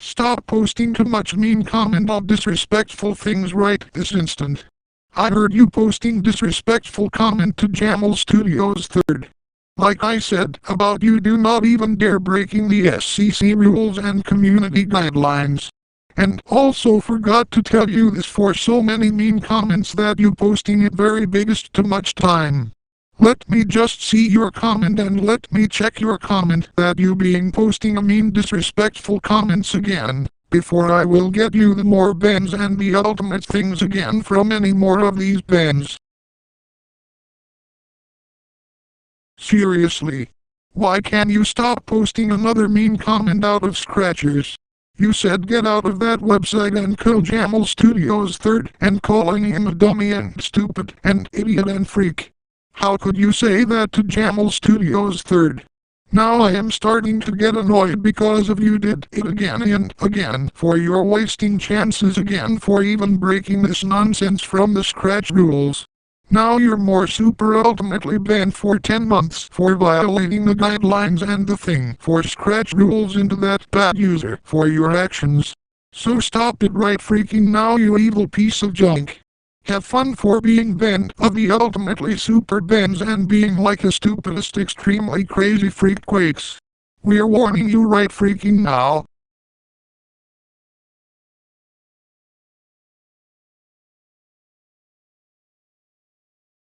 Stop posting too much mean comment on disrespectful things right this instant. I heard you posting disrespectful comment to Jamal Studios 3rd. Like I said about you do not even dare breaking the SCC rules and community guidelines. And also forgot to tell you this for so many mean comments that you posting it very biggest too much time. Let me just see your comment and let me check your comment that you being posting a mean disrespectful comments again, before I will get you the more bans and the ultimate things again from any more of these bans. Seriously. Why can't you stop posting another mean comment out of scratchers? You said get out of that website and kill Jamal Studios third and calling him a dummy and stupid and idiot and freak. How could you say that to Jamal Studios third? Now I am starting to get annoyed because of you did it again and again for your wasting chances again for even breaking this nonsense from the scratch rules. Now you're more super ultimately banned for 10 months for violating the guidelines and the thing for scratch rules into that bad user for your actions. So stop it right freaking now you evil piece of junk. Have fun for being banned of the ultimately super bans and being like the stupidest extremely crazy freak quakes. We're warning you right freaking now.